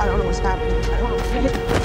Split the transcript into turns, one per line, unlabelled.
I don't know what's happening. I don't know.